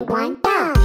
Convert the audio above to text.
One, go.